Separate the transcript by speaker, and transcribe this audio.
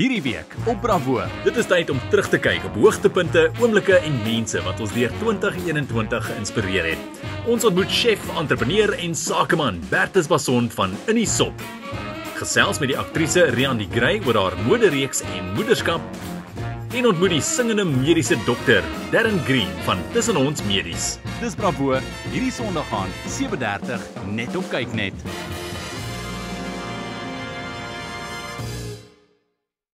Speaker 1: Hierdie week op Bravo.
Speaker 2: Dit is tyd om terug te kyk op hoogtepunte, oomblikke en mense wat ons deur 2021 geïnspireer het. Ons ontmoet chef, entrepreneur en sakeman Bertus Bason van In die Sop. Gesels met die aktrise Rian de Grey oor haar modereeks en moederskap en ontmoet die singende mediese dokter Darren Green van Tussen Ons Medies.
Speaker 1: Dis Bravo hierdie Sondag aan 7:30 net op kyk net.